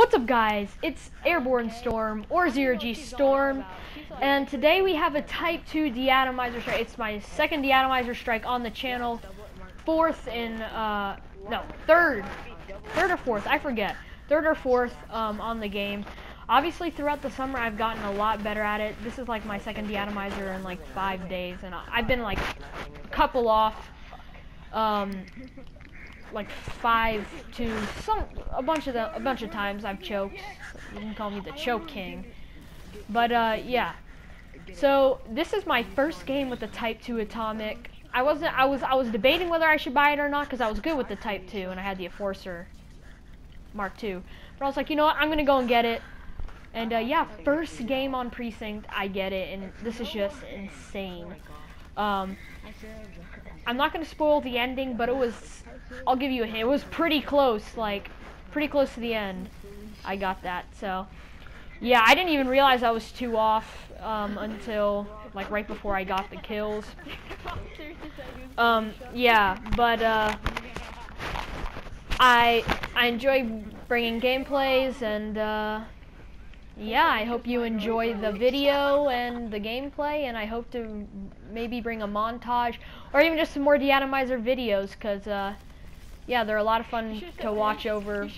What's up guys? It's Airborne Storm or Zero G Storm and today we have a Type 2 deatomizer strike. It's my second deatomizer strike on the channel. Fourth in, uh, no, third. Third or fourth, I forget. Third or fourth um, on the game. Obviously throughout the summer I've gotten a lot better at it. This is like my second deatomizer in like five days and I've been like a couple off. Um, like five to some a bunch of the a bunch of times I've choked. You can call me the choke king. But uh, yeah. So this is my first game with the Type 2 Atomic. I wasn't. I was. I was debating whether I should buy it or not because I was good with the Type 2 and I had the Enforcer Mark 2. But I was like, you know what? I'm gonna go and get it. And uh, yeah, first game on Precinct, I get it, and this is just insane. Um, I'm not gonna spoil the ending, but it was I'll give you a hint. It was pretty close, like, pretty close to the end. I got that, so. Yeah, I didn't even realize I was two off um, until, like, right before I got the kills. Um, yeah, but, uh, I, I enjoy bringing gameplays, and, uh, yeah, I hope you enjoy the video and the gameplay, and I hope to maybe bring a montage, or even just some more deatomizer videos, because, uh, yeah, they're a lot of fun to watch over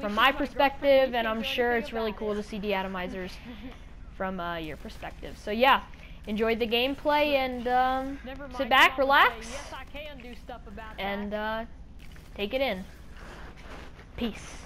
from my perspective, and I'm sure it's really cool to see deatomizers from uh, your perspective. So yeah, enjoy the gameplay and um, sit back, relax, and uh, take it in. Peace.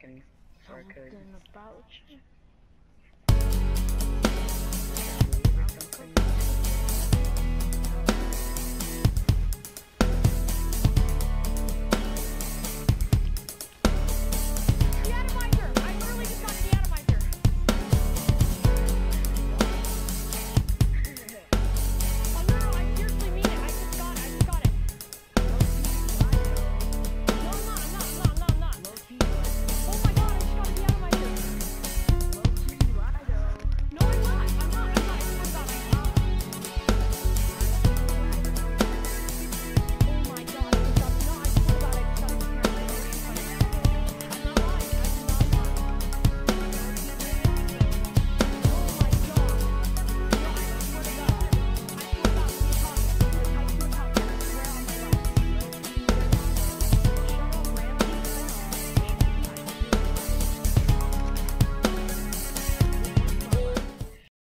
Second or could. about you.